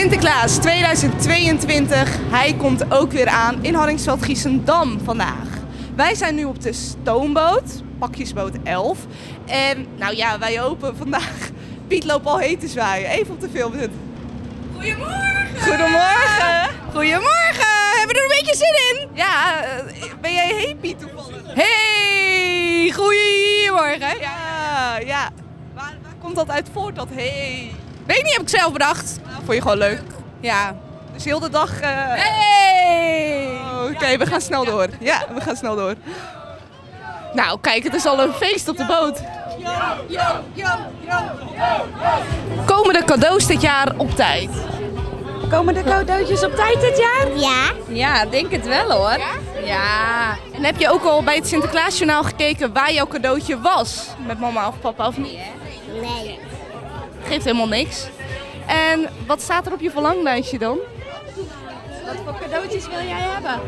Sinterklaas 2022, hij komt ook weer aan in Hardingsveld Giesendam vandaag. Wij zijn nu op de stoomboot, pakjesboot 11. En nou ja, wij hopen vandaag Piet loopt al heen te zwaaien. Even op de film zitten. Goedemorgen! Goedemorgen! Goedemorgen! Hebben we er een beetje zin in? Ja, eh, ben jij heen Piet toevallig? Hey! Goedemorgen! Ja, ja. Waar, waar komt dat uit voort, dat hey? Weet niet, heb ik zelf bedacht. Vond je gewoon leuk? Ja. Dus heel de dag... eh, Hey! Oh, Oké, we gaan snel door. Ja, we gaan snel door. Nou, kijk, het is al een feest op de boot. Komen de cadeaus dit jaar op tijd? Komen de cadeautjes op tijd dit jaar? Ja, Ja, denk het wel hoor. Ja. En heb je ook al bij het Sinterklaasjournaal gekeken waar jouw cadeautje was? Met mama of papa of niet? nee. Geeft helemaal niks. En wat staat er op je verlanglijstje dan? Wat voor cadeautjes wil jij hebben?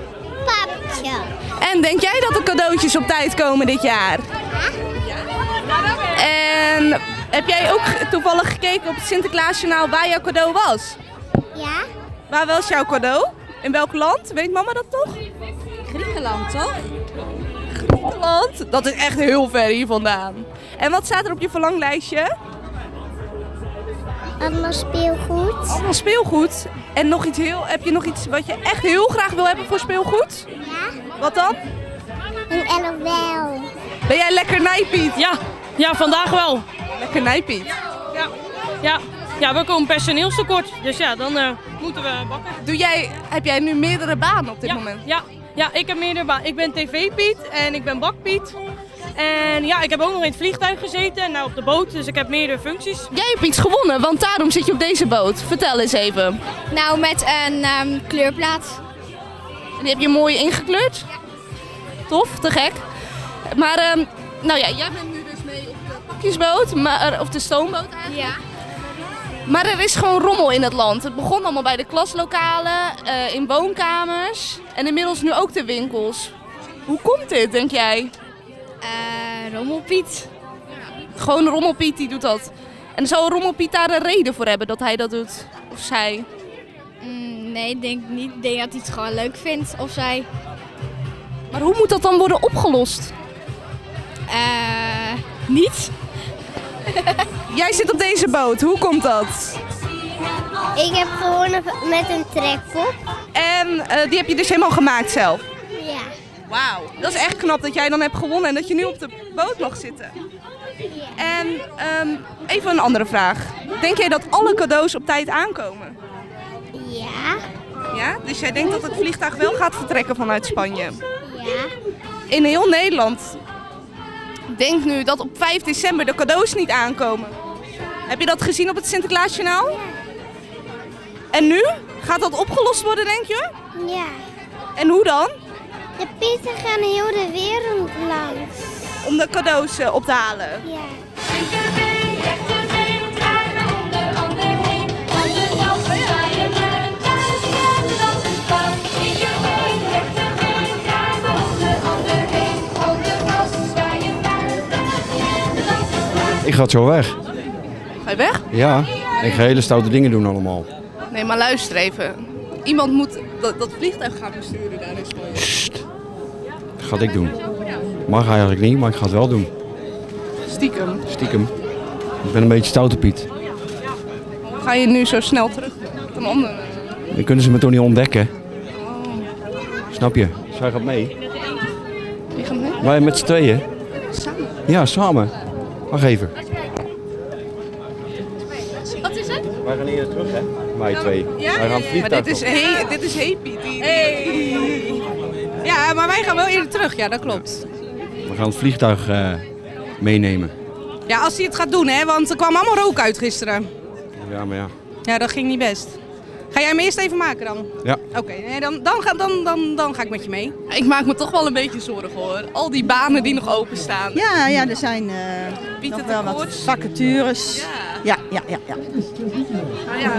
Papje. En denk jij dat de cadeautjes op tijd komen dit jaar? En heb jij ook toevallig gekeken op het Sinterklaasjournaal waar jouw cadeau was? Ja, Waar was jouw cadeau? In welk land? Weet mama dat toch? Griekenland toch? Griekenland. Dat is echt heel ver hier vandaan. En wat staat er op je verlanglijstje? Allemaal speelgoed. Allemaal speelgoed. En nog iets heel, heb je nog iets wat je echt heel graag wil hebben voor speelgoed? Ja, Wat dan? een LOL. Ben jij lekker nijpiet? Ja, ja, vandaag wel. Lekker nijpiet. Ja, ja we komen personeelstekort. Dus ja, dan eh, moeten we bakken. Doe jij, heb jij nu meerdere banen op dit ja, moment? Ja, ja, ik heb meerdere baan. Ik ben tv-Piet en ik ben bakpiet. En ja, ik heb ook nog in het vliegtuig gezeten en nou op de boot. Dus ik heb meerdere functies. Jij hebt iets gewonnen, want daarom zit je op deze boot. Vertel eens even. Nou, met een ehm, kleurplaat. En die heb je mooi ingekleurd. Tof, te gek. Maar, ehm, nou ja, jij bent nu dus mee op de pakjesboot, maar, of de stoomboot eigenlijk. Ja. Maar er is gewoon rommel in het land. Het begon allemaal bij de klaslokalen, eh, in woonkamers en inmiddels nu ook de winkels. Hoe komt dit, denk jij? Eh, Rommelpiet. Gewoon Rommelpiet die doet dat. En zou Rommelpiet daar een reden voor hebben dat hij dat doet? Of zij? Mm, nee, ik denk niet. Ik denk dat hij het gewoon leuk vindt. Of zij. Maar hoe moet dat dan worden opgelost? eh niet. Jij zit op deze boot, hoe komt dat? Ik heb gewonnen met een trekpop. En eh, die heb je dus helemaal gemaakt zelf? Ja. Wauw, dat is echt knap dat jij dan hebt gewonnen en dat je nu op de boot mag zitten. En ehm, even een andere vraag. Denk jij dat alle cadeaus op tijd aankomen? Ja. Ja? Dus jij denkt dat het vliegtuig wel gaat vertrekken vanuit Spanje? Ja. In heel Nederland denkt nu dat op 5 december de cadeaus niet aankomen. Heb je dat gezien op het Sinterklaasjournaal? En nu? Gaat dat opgelost worden, denk je? Ja. En hoe dan? De pieten gaan heel de wereld langs. Om de cadeaus eh, op te halen. Ja. Ik ga het zo weg. Ga je weg? Ja, ik ga hele stoute dingen doen allemaal. Nee, maar luister even. Iemand moet dat, dat vliegtuig gaan besturen daar in ga ik doen. Mag eigenlijk niet, maar ik ga het wel doen. Stiekem. Stiekem. Ik ben een beetje stoute Piet. Ga je nu zo snel terug met een andere? Dan kunnen ze me toch niet ontdekken. Snap je? Zij gaat mee. Gaat mee? Wij met z'n tweeën. Samen. Ja, samen. Wacht even. Wat is het? Wij gaan hier terug, hè? Wij twee. Wij gaan het Maar dit is, hey, dit is Happy. Hey! Ja, maar wij gaan wel eerder terug. Ja, dat klopt. We gaan het vliegtuig eh, meenemen. Ja, als hij het gaat doen, hè. Want er kwam allemaal rook uit gisteren. Ja, maar ja. Ja, dat ging niet best. Ga jij hem eerst even maken dan? Ja. Oké, nee, dan, dan, ga, dan, dan, dan ga ik met je mee. Ik maak me toch wel een beetje zorgen hoor. Al die banen die nog openstaan. Ja, ja, er zijn eh Biedt nog wel wat vacatures. Ja. Ja, ja, ja, ja. Nou ja,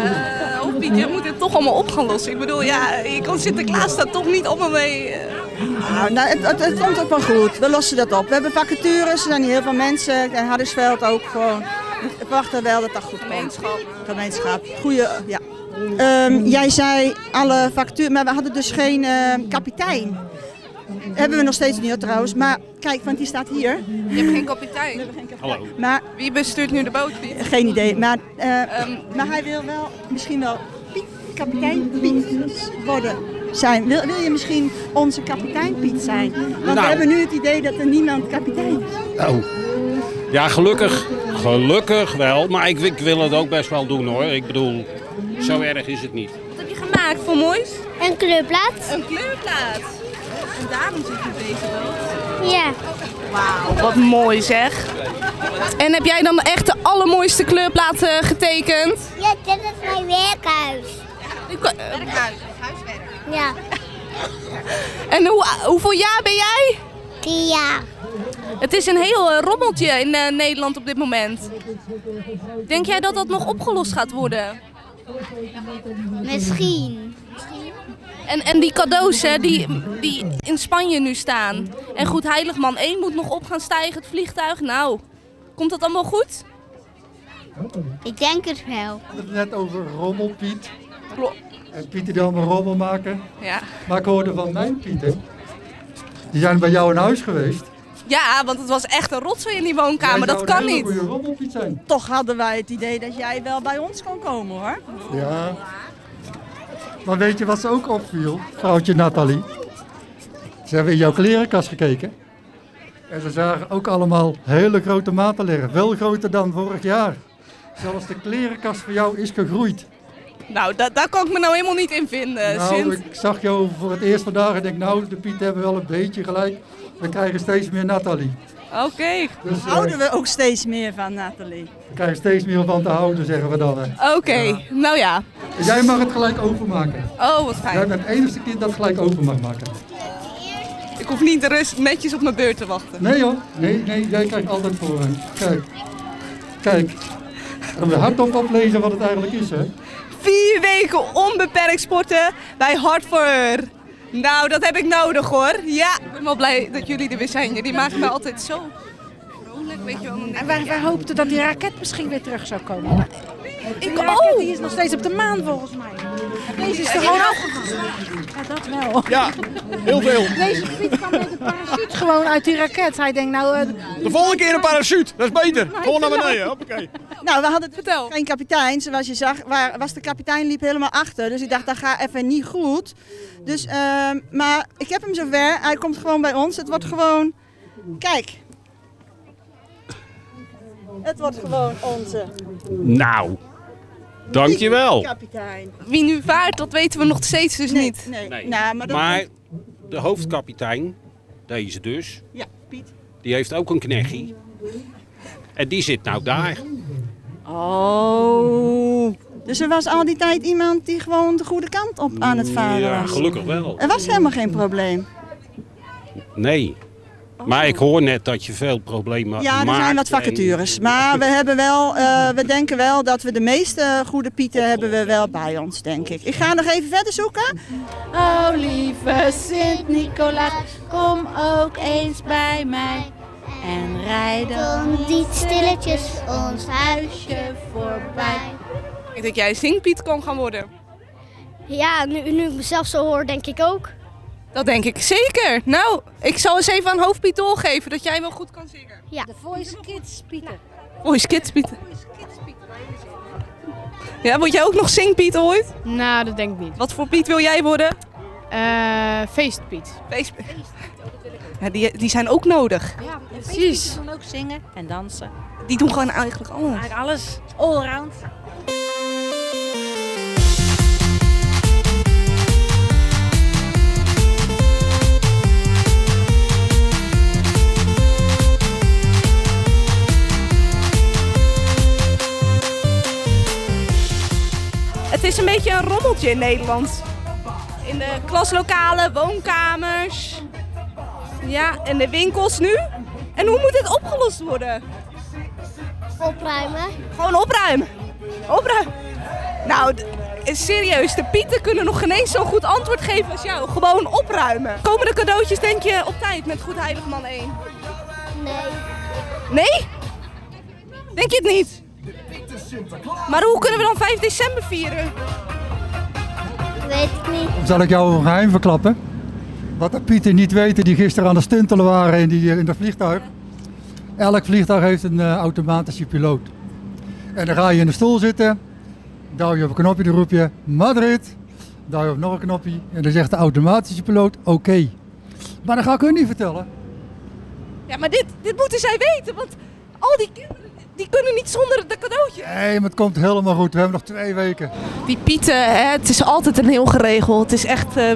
Piet, je moet dit toch allemaal op gaan lossen. Ik bedoel, ja, je kan Sinterklaas daar toch niet allemaal mee. eh. Nou, nou, het, het, het komt ook wel goed. We lossen dat op. We hebben vacatures, er zijn heel veel mensen. En Hardersveld ook gewoon. We verwachten wel dat dat goed komt. Gemeenschap. Gemeenschap. Goeie, ja, ehm, jij zei alle factuur, maar we hadden dus geen eh, kapitein. Hebben we nog steeds niet hoor, trouwens. Maar kijk, want die staat hier. Je hebt geen kapitein. Hallo. Maar Wie bestuurt nu de boot, Piet? geen idee. Maar, eh, Ehm, maar hij wil wel misschien wel Piet, kapitein Piet worden zijn. Wil, wil je misschien onze kapitein Piet zijn? Want we Nou. hebben nu het idee dat er niemand kapitein is. Oh. Ja, gelukkig. Gelukkig wel. Maar ik, ik wil het ook best wel doen hoor. Ik bedoel, zo erg is het niet. Wat heb je gemaakt voor moois? Een kleurplaat? Een kleurplaat. En daarom zit je op deze boot. Ja. Wauw, wat mooi zeg. En heb jij dan echt de allermooiste kleurplaten getekend? Ja, dit is mijn werkhuis. Werkhuis. Ja. En hoe, hoeveel jaar ben jij? Tien jaar. Het is een heel eh, rommeltje in eh, Nederland op dit moment. Denk jij dat dat nog opgelost gaat worden? Misschien. En, en die cadeaus hè, die, die in Spanje nu staan. En goed, Heiligman 1 moet nog op gaan stijgen, het vliegtuig. Nou, komt dat allemaal goed? Ik denk het wel. We hadden het net over Rommelpiet. Klo- En Pieten die allemaal rommel maken. Ja. Maar ik hoorde van mijn Pieten. Die zijn bij jou in huis geweest. ja, want het was echt een rotzooi in die woonkamer. Jij Dat zou kan een hele niet. goede Rommelpiet zijn. Toch hadden wij het idee dat jij wel bij ons kon komen hoor. Ja. Maar weet je wat ze ook opviel, vrouwtje Nathalie? Ze hebben in jouw klerenkast gekeken. En ze zagen ook allemaal hele grote maten liggen. Veel groter dan vorig jaar. Zelfs de klerenkast voor jou is gegroeid. Nou, da- daar kan ik me nou helemaal niet in vinden, nou, Sint. ik zag jou voor het eerst vandaag en denk, nou, de Piet hebben wel een beetje gelijk. We krijgen steeds meer Nathalie. Oké, Dus eh, Houden we ook steeds meer van Nathalie. We krijgen steeds meer van te houden, zeggen we dan. oké. Nou ja. Jij mag het gelijk openmaken. Oh, wat Jij fijn. bent het enige kind dat gelijk open mag maken. Ik hoef niet de rust netjes op mijn beurt te wachten. Nee hoor, nee, nee, jij krijgt altijd voorrang. Kijk, kijk. En we hardop oplezen wat het eigenlijk is, hè. Vier weken onbeperkt sporten bij Hartford. Nou, dat heb ik nodig hoor. Ja, ik ben wel blij dat jullie er weer zijn. Jullie maken me altijd zo weet je wel. En wij, wij hoopten dat die raket misschien weer terug zou komen. Ik, Die raket oh, die is nog steeds op de maan volgens mij. Deze is er gewoon afgegaan. Ja, dat wel. Ja, heel veel. Deze Piet kwam met een parachute gewoon uit die raket. Hij denkt nou... eh, De volgende keer een parachute, dat is beter. Gewoon naar beneden, hoppakee. Nou, we hadden Vertel. geen kapitein, zoals je zag. Waar, was de kapitein liep helemaal achter. Dus ik dacht, dat gaat even niet goed. Dus, ehm, maar ik heb hem zover. Hij komt gewoon bij ons. Het wordt gewoon... Kijk. Het wordt gewoon onze Nou, dankjewel. kapitein. wie nu vaart, dat weten we nog steeds dus Nee, niet. nee. Nee. Nou, maar dat Maar de hoofdkapitein, deze dus, Ja, Piet. die heeft ook een knechtje. En die zit nou daar. Oh. Dus er was al die tijd iemand die gewoon de goede kant op aan het varen Ja, was. gelukkig wel. Er was helemaal geen probleem. Nee. Maar ik hoor net dat je veel problemen maakt. Ja, er zijn wat vacatures. Maar we, hebben wel, eh, we denken wel dat we de meeste goede pieten hebben we wel bij ons, denk ik. Ik ga nog even verder zoeken. Oh lieve Sint-Nicolaas, kom ook eens bij mij. En rijd dan Kom niet stilletjes ons huisje voorbij. Ik denk dat jij zingpiet kan gaan worden. Ja, nu, nu ik mezelf zo hoor, denk ik ook. Dat denk ik zeker. Nou, ik zal eens even aan hoofdpiet doorgeven dat jij wel goed kan zingen. De Voice Kids, Pieter. Voice Kids Piet. Ja, word jij ook nog zingpiet ooit? Nou, dat denk ik niet. Wat voor Piet wil jij worden? Eh feestpiet. Feest- Ja, die, die zijn ook nodig. Ja, Precies. dan ook zingen en dansen. Die doen gewoon eigenlijk alles. Eigenlijk alles. Allround. Het is een beetje een rommeltje in Nederland. In de klaslokalen, woonkamers. Ja, en de winkels nu. En hoe moet dit opgelost worden? Opruimen. Gewoon opruimen. Opruimen. Nou, serieus, de pieten kunnen nog geen eens zo'n goed antwoord geven als jou. Gewoon opruimen. Komen de cadeautjes denk je op tijd met Goed Heiligman 1? Nee. Nee? Denk je het niet? Maar hoe kunnen we dan 5 december vieren? weet het niet. Zal ik jou een geheim verklappen? Wat de Pieten niet weten die gisteren aan de stuntelen waren in, die, in dat vliegtuig. Elk vliegtuig heeft een eh, automatische piloot. En dan ga je in de stoel zitten, duw je op een knopje, dan roep je Madrid. Duw je op nog een knopje en dan zegt de automatische piloot oké. Maar dat ga ik hun niet vertellen. Ja, maar dit, dit moeten zij weten, want al die kinderen die kunnen niet zonder de cadeautje. Nee, maar het komt helemaal goed. We hebben nog twee weken. Die Pieten, hè, het is altijd een heel geregeld. Het is echt, eh,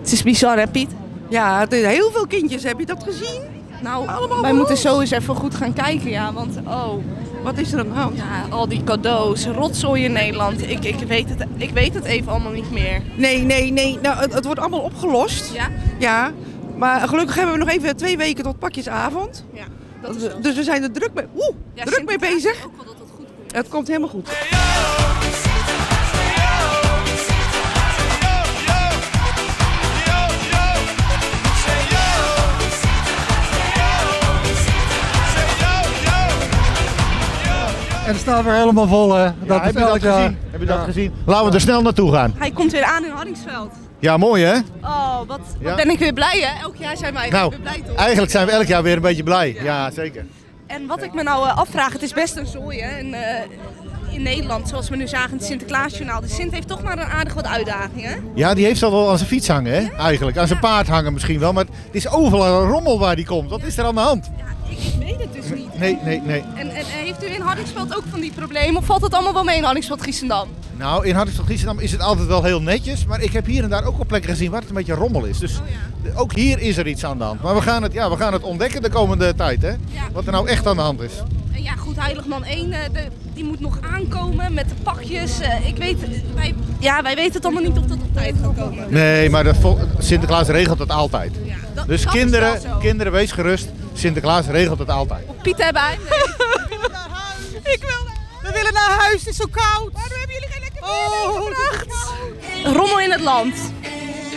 het is bizar hè Piet? Ja, het is heel veel kindjes. Heb je dat gezien? Nou, Allemaal wij moeten ons? zo eens even goed gaan kijken, ja. Want, oh, Wat is er aan de hand? ja, al die cadeaus, rotzooi in Nederland. Ik, ik, weet het, ik weet het even allemaal niet meer. Nee, nee, nee. Nou, het, het wordt allemaal opgelost. Ja? Ja. Maar gelukkig hebben we nog even twee weken tot pakjesavond. Ja. Dus we zijn er druk mee, oeh, Ja, druk mee bezig. ook wel dat het goed komt. Het komt helemaal goed. En het staat weer helemaal vol, hè? Dat heb je dat gezien? Heb je dat Ja. gezien? Laten we er snel naartoe gaan. Hij komt weer aan in Hardingsveld. Ja, mooi hè? Oh, wat, wat Ja. ben ik weer blij hè? Elk jaar zijn wij Nou, weer blij toch? eigenlijk zijn we elk jaar weer een beetje blij. Ja, zeker. En wat ik me nou eh, afvraag, het is best een zooi hè? En, eh, in Nederland, zoals we nu zagen in het Sinterklaasjournaal. De Sint heeft toch maar een aardig wat uitdagingen. Ja, die heeft al wel aan zijn fiets hangen hè? Eigenlijk. Aan zijn paard hangen misschien wel. Maar het is overal een rommel waar die komt. Wat is er aan de hand? Ja, ik, ik weet het dus niet. Nee, nee, nee. En, en heeft u in Hardingsveld ook van die problemen? Of valt het allemaal wel mee in Hardingsveld Giessendam? Nou, in Hartstikke Giesendam is het altijd wel heel netjes. Maar ik heb hier en daar ook op plekken gezien waar het een beetje rommel is. Dus de- ook hier is er iets aan de hand. Maar we gaan het, ja, we gaan het ontdekken de komende tijd hè? Wat er nou echt aan de hand is. En ja, goed, Heiligman 1, eh, de, die moet nog aankomen met de pakjes. Eh, ik weet, wij, ja, wij weten het allemaal niet of dat op tijd gaat komen. Nee, maar dat Sinterklaas regelt het altijd. Dat- Dus dat kinderen, wel kinderen, wees gerust. Sinterklaas regelt het altijd. Piet erbij. Ik wil We willen naar huis, het is zo koud. Waarom hebben jullie geen lekker oh, Rommel in het land.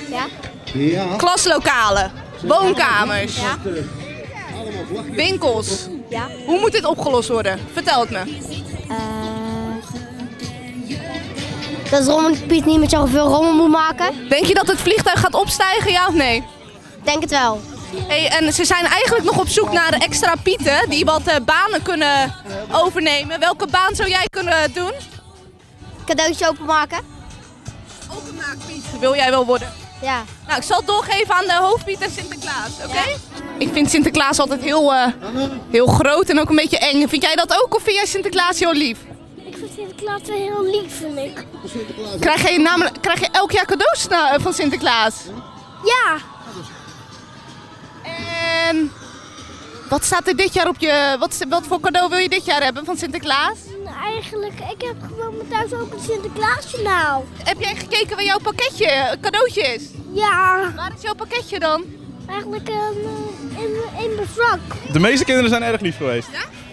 Ja? Klaslokalen. Woonkamers. Winkels. Ja. Hoe moet dit opgelost worden? Vertel het me. Eh, dat Rommel Piet niet met zoveel rommel moet maken? Denk je dat het vliegtuig gaat opstijgen, ja of nee? Denk het wel. Hey, en ze zijn eigenlijk nog op zoek naar extra pieten die wat eh, banen kunnen overnemen. Welke baan zou jij kunnen doen? Cadeautje openmaken? Openmaakpiet. Wil jij wel worden? Ja. Nou, ik zal het doorgeven aan de hoofdpiet en Sinterklaas, oké? Ik vind Sinterklaas altijd heel, eh, heel groot en ook een beetje eng. Vind jij dat ook of vind jij Sinterklaas heel lief? Ik vind Sinterklaas wel heel lief, vind ik. Krijg je, namelijk, krijg je elk jaar cadeaus na- van Sinterklaas? Ja. En wat staat er dit jaar op je... Wat, wat voor cadeau wil je dit jaar hebben van Sinterklaas? Eigenlijk, ik heb gewoon mijn thuis ook een Sinterklaasjournaal. Heb jij gekeken waar jouw pakketje, eh, cadeautje is? Ja. Waar is jouw pakketje dan? Eigenlijk een, in, in mijn vak. De meeste kinderen zijn erg lief geweest.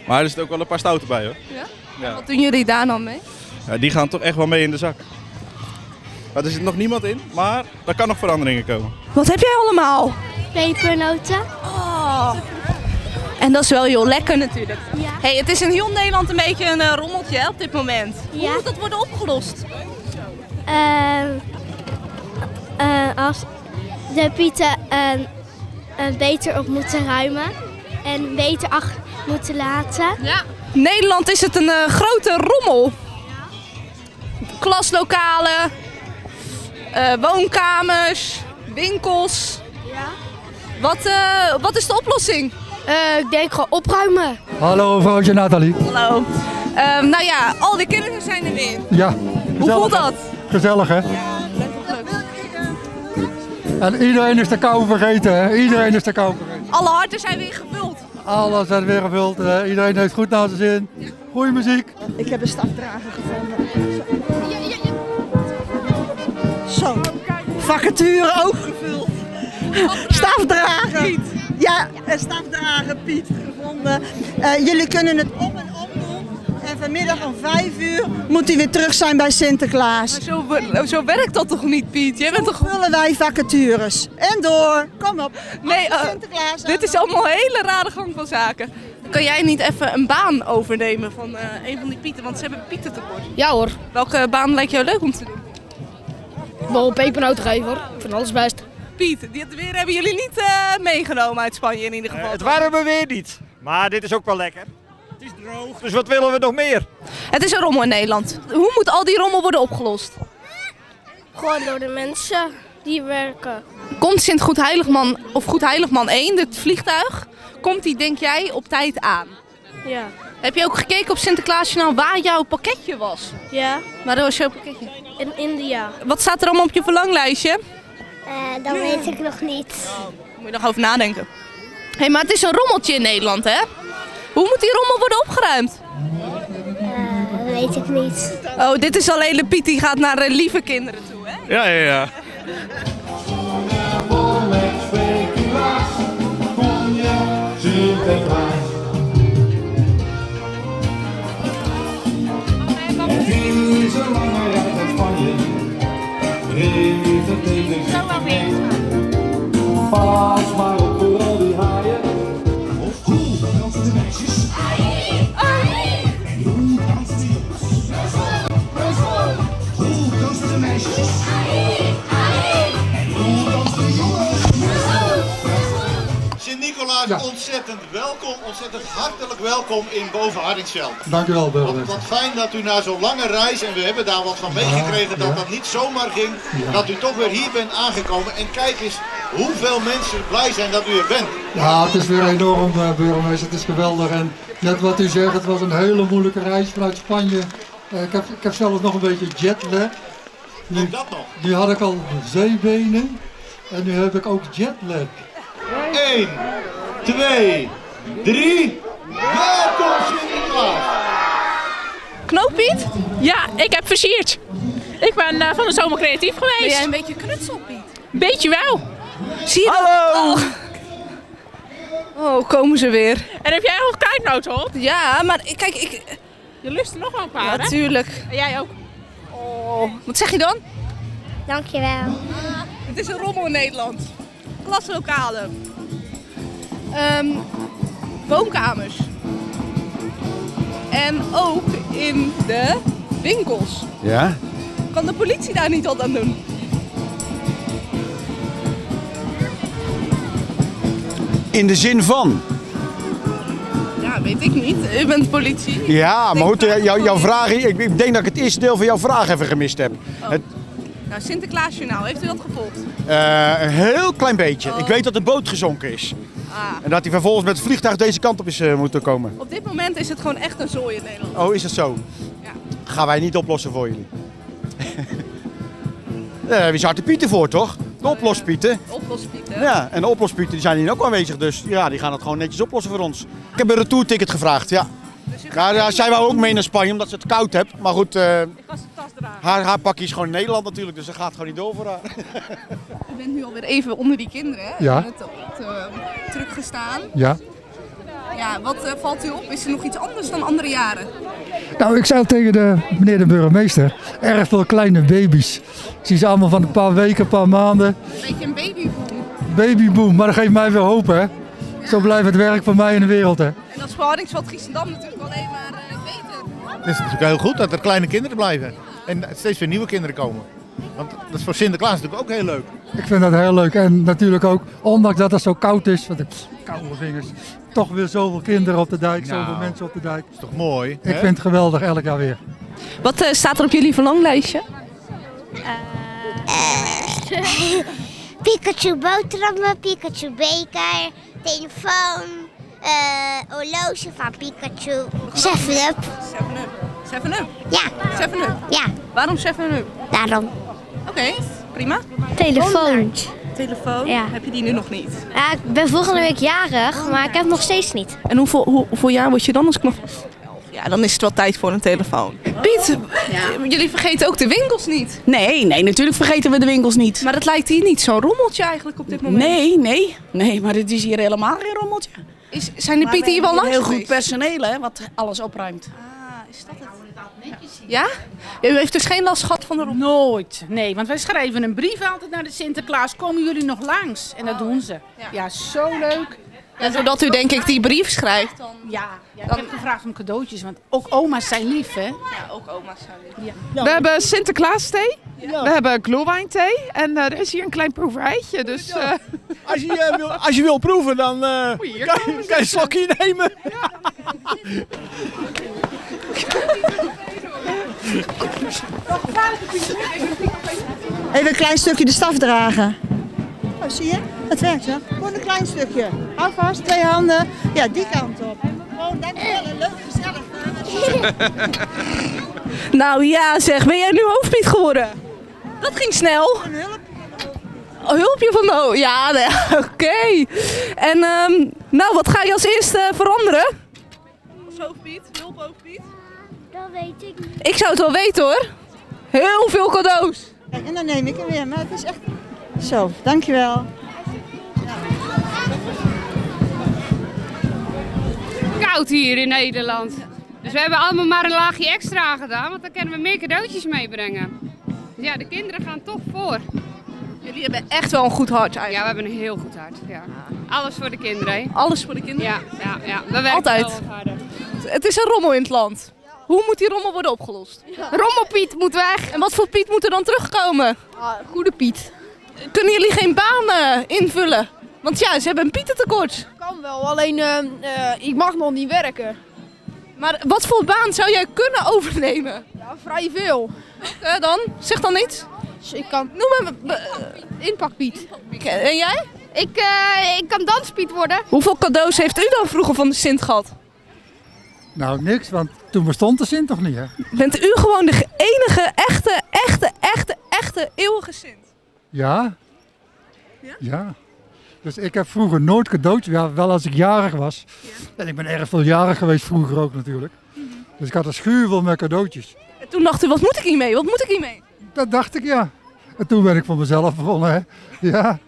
Maar er zitten ook wel een paar stouten bij hoor. Ja? Ja. Wat doen jullie daar dan mee? Ja, die gaan toch echt wel mee in de zak. Maar er zit nog niemand in, maar er kan nog veranderingen komen. Wat heb jij allemaal? Pepernoten. Oh. En dat is wel heel lekker natuurlijk. Ja. Hey, het is in heel Nederland een beetje een eh, rommeltje hè, op dit moment. Hoe moet dat worden opgelost? Ehm, eh, als de pieten beter op moeten ruimen en beter achter moeten laten. Ja. Nederland is het een eh, grote rommel. Klaslokalen, woonkamers, winkels. Wat, eh, wat is de oplossing? ik denk gewoon opruimen. Hallo, vrouwtje Nathalie. Hallo. Ehm, nou ja, al die kinderen zijn er weer. Ja. Hoe voelt gezellig, hè? dat? Gezellig, hè? En iedereen is de kou vergeten, hè? Iedereen is de kou vergeten. Alle harten zijn weer gevuld. Alles is weer gevuld. Iedereen heeft goed naar zijn zin. Goeie muziek. Ik heb een stafdrager gevonden. Zo. Vacature ook gevuld. Stafdrager. Ja, een stafdrager Piet gevonden. Eh, jullie kunnen het om en om doen. En vanmiddag om 5 uur moet hij weer terug zijn bij Sinterklaas. Maar zo, zo werkt dat toch niet, Piet? Jij bent toch... Vullen wij vacatures. En door. Kom op. Nee, eh, Sinterklaas. dit is allemaal een hele rare gang van zaken. Kan jij niet even een baan overnemen van eh, een van die pieten? Want ze hebben pietentekort. Ja hoor. Welke baan lijkt jou leuk om te doen? Wel pepernotengever. Ik vind alles best. Piet, dit weer hebben jullie niet eh, meegenomen uit Spanje in ieder geval. Het waren we weer niet. Maar dit is ook wel lekker. Het is droog. Dus wat willen we nog meer? Het is een rommel in Nederland. Hoe moet al die rommel worden opgelost? Gewoon door de mensen die werken. Komt Sint Goed Heiligman of Goed Heiligman 1, het vliegtuig, komt die denk jij op tijd aan? Ja. Heb je ook gekeken op Sinterklaasjournaal waar jouw pakketje was? Ja. Waar was jouw pakketje? In India. Wat staat er allemaal op je verlanglijstje? Eh, dat weet ik nog niet. Moet je nog over nadenken. Hé, hey, maar het is een rommeltje in Nederland, hè? Hoe moet die rommel worden opgeruimd? dat weet ik niet. Oh, dit is alleen de Piet die gaat naar eh, lieve kinderen toe, hè? Ja, ja, ja. Ontzettend welkom, ontzettend hartelijk welkom in Boven Hardingsveld. Dankjewel, Wat, burgemeester. wat fijn dat u na zo'n lange reis, en we hebben daar wat van meegekregen dat dat niet zomaar ging, dat u toch weer hier bent aangekomen. En kijk eens hoeveel mensen blij zijn dat u er bent. Ja, het is weer enorm, eh, burgemeester. Het is geweldig. En net wat u zegt, het was een hele moeilijke reis vanuit Spanje. Eh, ik, heb, ik heb zelf nog een beetje jetlag. Nu, Ook dat nog. nu had ik al zeebenen en nu heb ik ook jetlag. 1, 2, 3. Welkom Sint-Nicolaas. Knooppiet? Ja, ik heb versierd. Ik ben eh, van de zomer creatief geweest. Ben jij een beetje knutselpiet? Beetje wel. Zie je Hallo! Oh, komen ze weer. En heb jij nog tijdnoten op? Ja, maar kijk, ik... Je lust er nog wel een paar, hè? Natuurlijk. En jij ook. Oh, wat zeg je dan? Dankjewel. Het is een rommel in Nederland. Klaslokalen. Ehm, woonkamers. En ook in de winkels. Ja? Kan de politie daar niet wat aan doen? In de zin van? Ja, weet ik niet. U bent politie. Ja, maar goed, jou- jouw vraag, ik, ik denk dat ik het eerste deel van jouw vraag even gemist heb. Het, Nou, Sinterklaasjournaal, heeft u dat gevolgd? eh, een heel klein beetje. Ik weet dat de boot gezonken is. Ah. En dat hij vervolgens met het vliegtuig deze kant op is eh, moeten komen. Op dit moment is het gewoon echt een zooi in Nederland. Oh, is dat zo? Ja. Gaan wij niet oplossen voor jullie. Daar hebben we Zwarte Pieten voor, toch? De oplospieten. Oplospieten. Ja, en de oplospieten die zijn hier ook aanwezig, dus ja, die gaan het gewoon netjes oplossen voor ons. Ik heb een retourticket gevraagd, ja. Ja, ja, zij wou ook mee naar Spanje omdat ze het koud hebt. Maar goed, eh, haar, haar pakje is gewoon in Nederland natuurlijk, dus dat gaat gewoon niet door voor haar. U bent nu alweer even onder die kinderen, hè? Ja. Met op de teruggestaan. Ja. Ja, wat eh, valt u op? Is er nog iets anders dan andere jaren? Nou, ik zei tegen de, meneer de burgemeester, erg veel kleine baby's. Ik zie ze allemaal van een paar weken, een paar maanden. Een beetje een babyboom. Babyboom, maar dat geeft mij weer hoop, hè. Zo blijft het werk voor mij in de wereld, hè. En dat is voor Hardingsveld Giessendam natuurlijk alleen maar eh, beter. Het is natuurlijk heel goed dat er kleine kinderen blijven. En steeds weer nieuwe kinderen komen. Want dat is voor Sinterklaas natuurlijk ook heel leuk. Ik vind dat heel leuk. En natuurlijk ook, ondanks dat het zo koud is, want ik koude vingers, toch weer zoveel kinderen op de dijk, Nou, zoveel mensen op de dijk. is toch mooi? Ik hè? vind het geweldig elk jaar weer. Wat eh, staat er op jullie verlanglijstje? Pikachu boterhammen, Pikachu beker, telefoon, eh horloge van Pikachu, 7-up. 7-up. 7-up? Ja. 7-up? Ja. Waarom 7-up? Daarom. Oké, prima. Telefoon. Telefoon? Ja. Heb je die nu nog niet? Ja, ik ben volgende week jarig, maar ik heb hem nog steeds niet. En hoeveel, hoe, hoeveel jaar word je dan als knop? Ja, dan is het wel tijd voor een telefoon. Piet, jullie vergeten ook de winkels niet. Nee, nee, natuurlijk vergeten we de winkels niet. Maar het lijkt hier niet zo'n rommeltje eigenlijk op dit moment. Nee, nee, nee, maar het is hier helemaal geen rommeltje. Is, zijn de Pieten hier wel langs Heel goed personeel, hè, wat alles opruimt. Ah, is dat het? Ja? U heeft dus geen last gehad van de rommel? Nooit, nee, want wij schrijven een brief altijd naar de Sinterklaas. Komen jullie nog langs? En dat doen ze. Ja, zo leuk. En doordat u denk ik die brief schrijft, dan... Ja, ja ik heb gevraagd om cadeautjes, want ook oma's zijn lief, hè? Ja, ook oma's zijn lief. We hebben Sinterklaas thee. We hebben glühwein thee. En eh, er is hier een klein proeverijtje. Dus, eh, Als je, eh, wil, als je wil proeven, dan eh, kan, je- kan je een slokje nemen. Even een klein stukje de staf dragen. Oh, zie je? Het werkt wel. Gewoon een klein stukje. Hou vast, twee handen. Ja, die kant op. Oh, dankjewel. en Leuk, gezellig. Nou ja zeg, ben jij nu hoofdpiet geworden? Dat ging snel. Een hulp. Hulpje van de... oh, Ja, nee, oké. En ehm, nou, wat ga je als eerste veranderen? Als hoofdpiet? Weet ik niet. Ik zou het wel weten hoor. Heel veel cadeaus. Kijk, en dan neem ik hem weer. Maar het is echt... Zo, dankjewel. koud hier in Nederland. Dus we hebben allemaal maar een laagje extra gedaan, want dan kunnen we meer cadeautjes meebrengen. Dus ja, de kinderen gaan toch voor. Jullie hebben echt wel een goed hart eigenlijk. Ja, we hebben een heel goed hart. Ja. Alles voor de kinderen, hè? Alles voor de kinderen? Ja, ja, ja. We werken Altijd. wel wat harder. Het is een rommel in het land. Hoe moet die rommel worden opgelost? Rommelpiet moet weg. En wat voor Piet moet er dan terugkomen? goede Piet. Kunnen jullie geen banen invullen? Want ja, ze hebben een pietentekort. Kan wel, alleen eh, eh, ik mag nog niet werken. Maar wat voor baan zou jij kunnen overnemen? Ja, vrij veel. Eh, dan? Zeg dan iets. Dus ik kan... Noem hem. Inpakpiet. En jij? Ik, eh, ik kan danspiet worden. Hoeveel cadeaus heeft u dan vroeger van de Sint gehad? Nou, niks, want toen bestond de Sint toch niet, hè? Bent u gewoon de ge- enige echte, echte, echte, echte eeuwige Sint? Ja. Ja. Dus ik heb vroeger nooit cadeautjes, ja, wel als ik jarig was. En ik ben erg veel jarig geweest vroeger ook natuurlijk. Dus ik had een schuur vol met cadeautjes. En toen dacht u, wat moet ik hiermee? Wat moet ik hiermee? Dat dacht ik, ja. En toen ben ik voor mezelf begonnen, hè. Ja.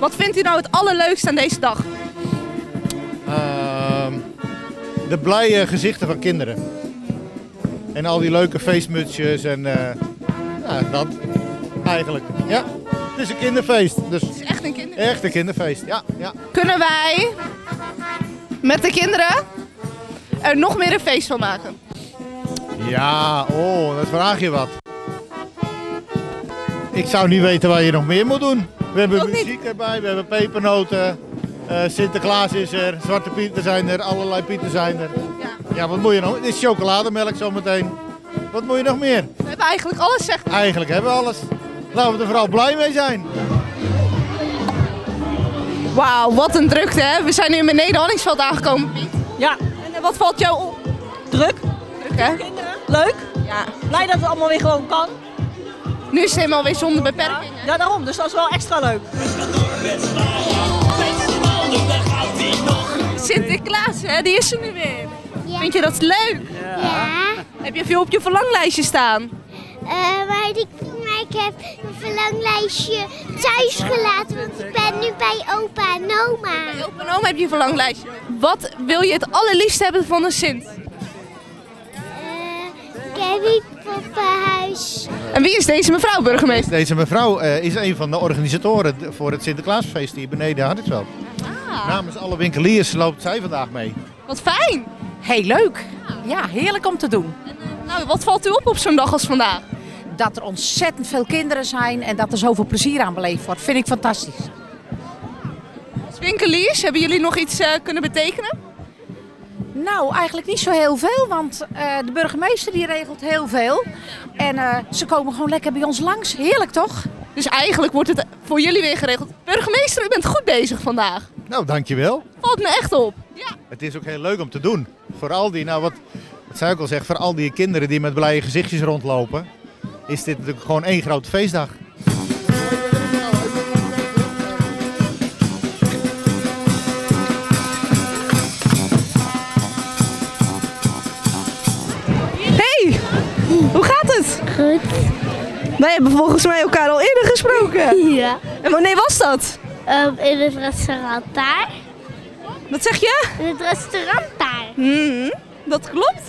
Wat vindt u nou het allerleukste aan deze dag? Ehm, de blije gezichten van kinderen. En al die leuke feestmutsjes en eh, ja, dat eigenlijk. Ja, het is een kinderfeest. Dus Het is echt een kinderfeest. echt een kinderfeest, ja. ja. Kunnen wij met de kinderen er nog meer een feest van maken? Ja, oh, dat vraag je wat. Ik zou niet weten waar je nog meer moet doen. We hebben muziek erbij, we hebben pepernoten. eh, Sinterklaas is er, Zwarte Pieten zijn er, allerlei Pieten zijn er. Ja, wat moet je nog? Het is chocolademelk zometeen. Wat moet je nog meer? We hebben eigenlijk alles, zegt u. Eigenlijk hebben we alles. Laten we er vooral blij mee zijn. Wauw, wat een drukte hè. We zijn nu in beneden Hanningsveld aangekomen, Piet. Ja. En eh, wat valt jou op? Druk. Druk hè? Leuk. Ja. Blij dat het allemaal weer gewoon kan. Nu is het helemaal weer zonder beperkingen. Ja, daarom. Dus dat is wel extra leuk. Sinterklaas hè, die is er nu weer. Vind je dat leuk? Ja. Heb je veel op je verlanglijstje staan? Eh, maar, ik, maar ik heb mijn verlanglijstje thuis gelaten, want ik ben nu bij opa en oma. Bij opa en oma heb je een verlanglijstje. Wat wil je het allerliefst hebben van een Sint? Gabby En wie is deze mevrouw, burgemeester? Deze mevrouw eh, is een van de organisatoren voor het Sinterklaasfeest hier beneden Hardingsveld. Namens alle winkeliers loopt zij vandaag mee. Wat fijn! Heel leuk. Ja, heerlijk om te doen. Nou, wat valt u op op zo'n dag als vandaag? Dat er ontzettend veel kinderen zijn en dat er zoveel plezier aan beleefd wordt, vind ik fantastisch. Als winkeliers, hebben jullie nog iets eh, kunnen betekenen? Nou, eigenlijk niet zo heel veel, want eh, de burgemeester die regelt heel veel. En eh, ze komen gewoon lekker bij ons langs. Heerlijk toch? Dus eigenlijk wordt het voor jullie weer geregeld. Burgemeester, u bent goed bezig vandaag. Nou, dankjewel. Valt me echt op. Het is ook heel leuk om te doen. Voor al die, nou wat, wat ook al zegt, voor al die kinderen die met blije gezichtjes rondlopen, is dit natuurlijk gewoon één grote feestdag. Wij hebben volgens mij elkaar al eerder gesproken. Ja. En wanneer was dat? Ehm, in het restaurant daar. Wat zeg je? In het restaurant daar. Mhm, dat klopt.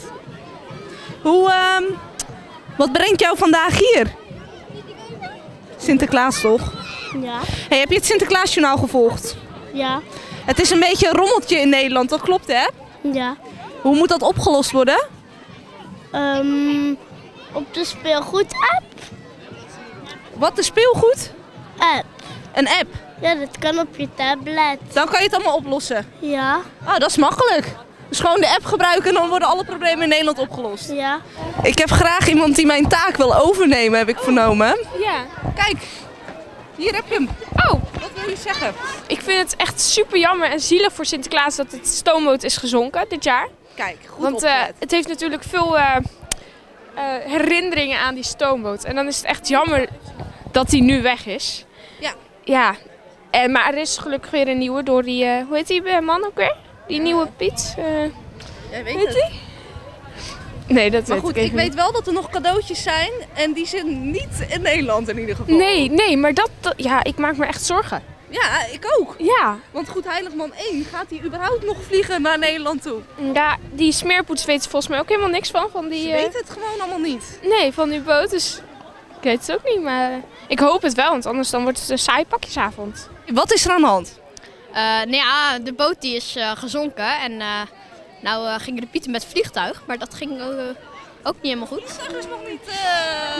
Hoe, ehm, wat brengt jou vandaag hier? Sinterklaas toch? Ja. Hey, heb je het Sinterklaasjournaal gevolgd? Ja. Het is een beetje een rommeltje in Nederland, dat klopt hè? Ja. Hoe moet dat opgelost worden? Ehm, op de speelgoed-app. Wat, de speelgoed? App. Een app? Ja, dat kan op je tablet. Dan kan je het allemaal oplossen? Ja. Ah, dat is makkelijk. Dus gewoon de app gebruiken en dan worden alle problemen in Nederland opgelost. Ja. Ik heb graag iemand die mijn taak wil overnemen, heb ik vernomen. Ja. Kijk, hier heb je hem. Oh. Wat wil je zeggen? Ik vind het echt super jammer en zielig voor Sinterklaas dat het stoomboot is gezonken dit jaar. Kijk, goed Want eh, het heeft natuurlijk veel eh, eh, herinneringen aan die stoomboot. En dan is het echt jammer dat die nu weg is. Ja. Ja. En, maar er is gelukkig weer een nieuwe door die, eh, hoe heet die eh, man ook weer? Die nieuwe Piet. eh, Jij weet Weet het. die? nee, dat Maar weet goed, ik weet wel dat er nog cadeautjes zijn en die zitten niet in Nederland in ieder geval. Nee, nee, maar dat, dat- ja, ik maak me echt zorgen. Ja, ik ook. Ja. Want Goed Heiligman 1, gaat hij überhaupt nog vliegen naar Nederland toe? Ja, die smeerpoets weet volgens mij ook helemaal niks van. van die, Ze weten het gewoon allemaal niet. Nee, van die boot. Dus ik weet het ook niet, maar ik hoop het wel, want anders dan wordt het een saai pakjesavond. Wat is er aan de hand? Eh, nee, ja, de boot die is eh, gezonken en eh, nou eh, gingen de pieten met vliegtuig, maar dat ging ook niet helemaal goed. Dat is nog niet...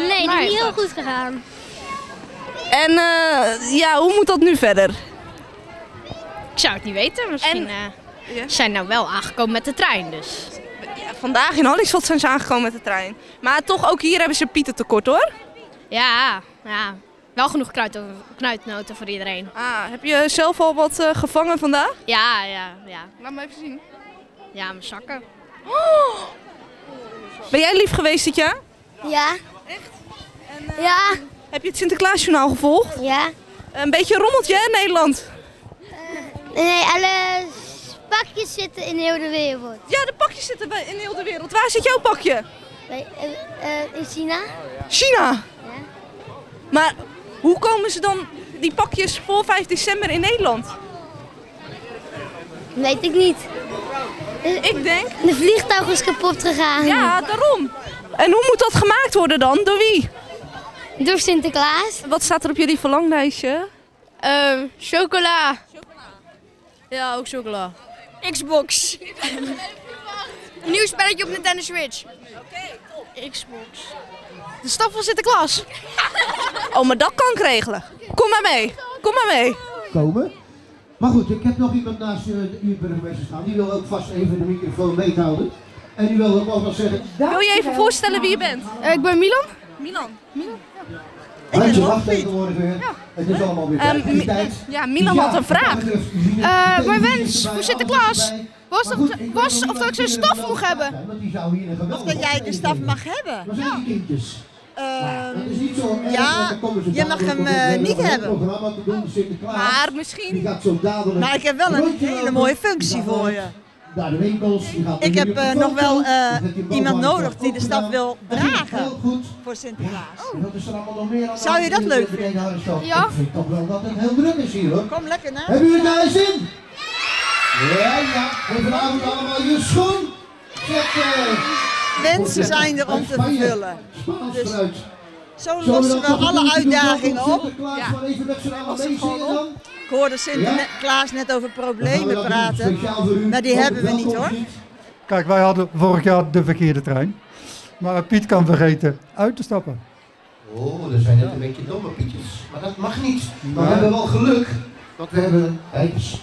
Nee, dat Maar- is niet heel goed gegaan. En eh, ja, hoe moet dat nu verder? Ik zou het niet weten, misschien eh, Ja. zijn nou wel aangekomen met de trein dus. Ja, vandaag in Hollingsveld zijn ze aangekomen met de trein. Maar toch ook hier hebben ze Pieten tekort hoor. Ja, ja, wel genoeg kruid- knuitnoten voor iedereen. Ah, heb je zelf al wat eh, gevangen vandaag? Ja, ja, ja. Laat me even zien. Ja, mijn zakken. Ben jij lief geweest dit jaar? Ja. ja. Heb je het Sinterklaasjournaal gevolgd? Ja. Een beetje een rommeltje hè, Nederland. Nee, alle pakjes zitten in heel de wereld. Ja, de pakjes zitten in heel de wereld. Waar zit jouw pakje? Bij, eh, eh, in China? China. Maar hoe komen ze dan die pakjes voor 5 december in Nederland? Weet ik niet. Ik denk... De vliegtuig is kapot gegaan. Ja, daarom. En hoe moet dat gemaakt worden dan? Door wie? Door Sinterklaas. Wat staat er op jullie verlanglijstje? Ehm chocola. Ja, ook chocola. Xbox. Nieuw spelletje op Nintendo Switch. Xbox. De staf van Sinterklaas. Oh, maar dat kan ik regelen. Kom maar mee. Kom maar mee. komen. Maar goed, ik heb nog iemand naast uh, uw burgemeester staan. Die wil ook vast even de microfoon meehouden. En die wil ook wat zeggen. Wil je even voorstellen wie je bent? ik ben Milan. Milan. Milan. Handje wacht tegenwoordig weer. Het is allemaal weer Ehm, tijd. Mi- tijd. ja, Milan had een vraag. Eh, mijn wens voor Sinterklaas was, dat, was of dat ik zijn staf mocht hebben. Of dat jij de staf mag hebben. Ja, komen ze je mag hem eh, niet hebben. Maar misschien. Maar ik heb wel een hele mooie functie voor je. Naar de winkels. Die gaat Ik heb eh, nog wel eh, iemand nodig die de gedaan. wil dragen Heel goed. voor Sinterklaas. En dat is er allemaal nog meer aan Zou je dat leuk Hardenstad. Ja. Ik vind toch wel dat het heel druk is hier hoor. Kom lekker naar. Hebben jullie daar zin? Ja, ja. En vanavond allemaal je schoen. Zetten. Wensen zijn er om te vervullen. Spaans Dus fruit. Zo lossen we alle uitdagingen op. Op. Ik hoorde Sinterklaas net over problemen praten. Maar die hebben we niet hoor. Kijk, wij hadden vorig jaar de verkeerde trein. Maar Piet kan vergeten uit te stappen. Oh, dat zijn net een beetje domme pietjes. Maar dat mag niet. Maar we Ja. hebben wel geluk. Want we hebben... Kijk eens.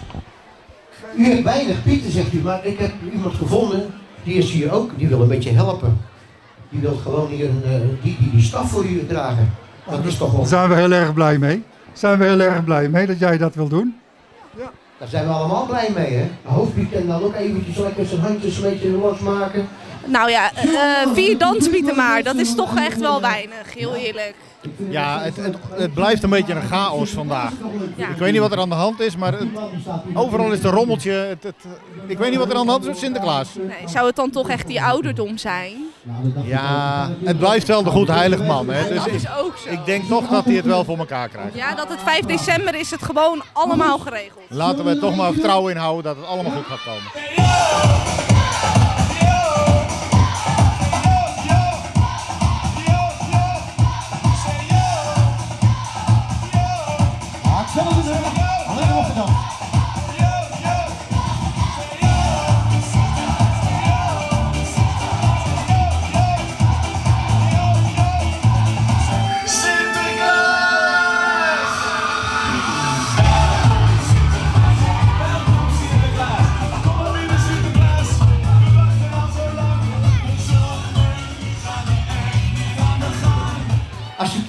U hebt weinig pieten, zegt u. Maar ik heb iemand gevonden. Die is hier ook. Die wil een beetje helpen. Die wil gewoon hier een, eh, die, die, die staf voor u dragen. Dat is toch wel... Daar zijn we heel erg blij mee. Zijn we heel erg blij mee dat jij dat wil doen. Daar zijn we allemaal blij mee, hè? De hoofdpiet kan dan ook eventjes lekker zijn handjes een beetje losmaken. Nou ja, eh, vier danspieten maar. Dat is toch echt wel weinig, heel eerlijk. Ja, het, het, het blijft een beetje een chaos vandaag. Ik weet niet wat er aan de hand is, maar het- overal is er rommeltje. Ik weet niet wat er aan de hand is met Sinterklaas. Nee, zou het dan toch echt die ouderdom zijn? Ja, het blijft wel de goed heilig man. Hè. Dus Dat is ook zo. ik denk toch dat hij het wel voor elkaar krijgt. Ja, dat het 5 december is het gewoon allemaal geregeld. Laten we er toch maar vertrouwen in houden dat het allemaal goed gaat komen.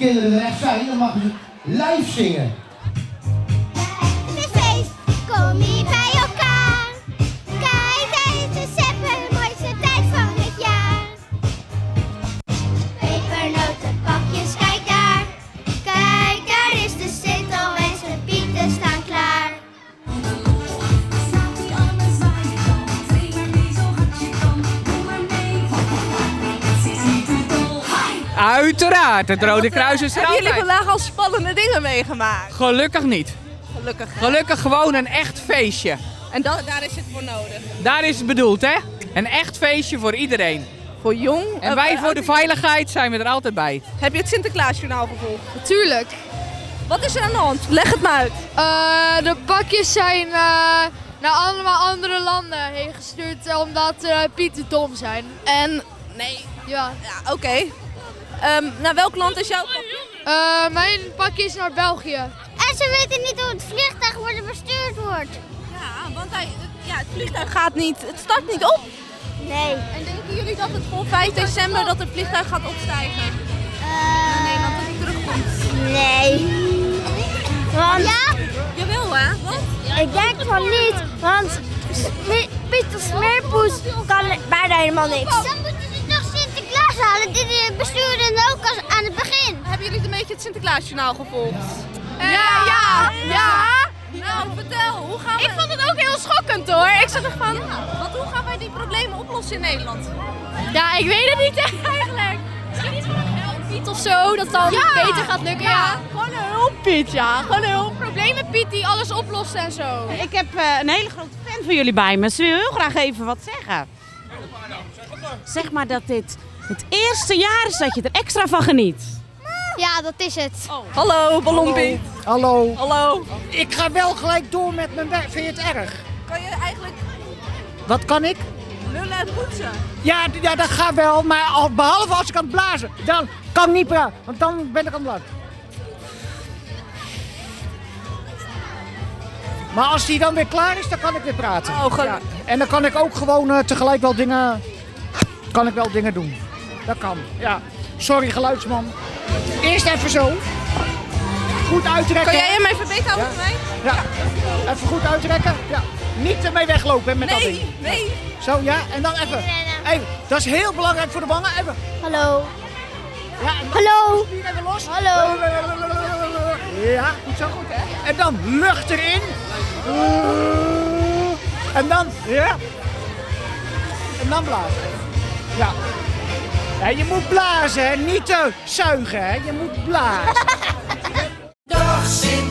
Kinderen er echt zijn, dan mag je live zingen. Uiteraard, het Rode Kruis is er Hebben jullie vandaag al spannende dingen meegemaakt? Gelukkig niet. Gelukkig. Gelukkig gewoon een echt feestje. En da- daar is het voor nodig. Daar is het bedoeld, hè? Een echt feestje voor iedereen. Voor jong. En wij voor de veiligheid zijn we er altijd bij. Heb je het Sinterklaasjournaal gevolgd? Natuurlijk. Wat is er aan de hand? Leg het maar uit. Eh, de pakjes zijn eh, naar allemaal andere landen heen gestuurd eh, omdat uh, pieten dom zijn. En nee. Ja. Ja, oké. Ehm, naar welk land is jouw pakje? Eh, mijn pakje is naar België. En ze weten niet hoe het vliegtuig wordt bestuurd wordt. Ja, want hij, ja, het vliegtuig gaat niet, het start niet op. Nee. En denken jullie dat het voor 5 december dat het vliegtuig gaat opstijgen? Naar Nederland dat hij terugkomt? Nee. Want... Ja? Jawel hè? Wat? Ik denk van niet, want Pieter Smeerpoes kan bijna helemaal niks. Halen, die bestuurden ook als aan het begin. Hebben jullie een beetje het Sinterklaasjournaal gevolgd? Ja, ja, ja. Nou, vertel, hoe gaan we... Ik vond het ook heel schokkend hoor. Ik zat er van. Want hoe gaan wij die problemen oplossen in Nederland? Ja, ik weet het niet eigenlijk. Misschien iets van een helmpiet of zo, dat dan Ja. beter gaat lukken. Ja, gewoon een hulppiet, ja. Gewoon een hulp. Problemenpiet die alles oplost en zo. Ik heb eh, een hele grote fan van jullie bij me. Ze wil heel graag even wat zeggen. Zeg maar dat dit het eerste jaar is dat je er extra van geniet. Ja, dat is het. Hallo, Ballonpiet. Hallo. Hallo. Ik ga wel gelijk door met mijn werk. Vind je het erg? Kan je eigenlijk Wat kan ik? lullen en poetsen? Ja, ja dat gaat wel, maar al, behalve als ik aan het blazen. Dan kan ik niet praten, want dan ben ik aan het blazen. Maar als die dan weer klaar is, dan kan ik weer praten. Oh. Ja. En dan kan ik ook gewoon eh, tegelijk wel dingen, kan ik wel dingen doen. Dat kan, ja. Sorry geluidsman. Eerst even zo. Goed uitrekken. Kan jij hem even beter houden voor mij? Ja. Even goed uitrekken. Ja. Niet ermee weglopen hè, met dat Nee, ding. nee. Zo, ja. En dan even. Even. Dat is heel belangrijk voor de wangen. Even. Hallo. Ja, Hallo. even los. Hallo. Ja, goed zo goed hè. En dan lucht erin. En dan, ja. En dan blazen. Ja. En je moet blazen, hè? niet te zuigen. Hè? Je moet blazen. Dag Sint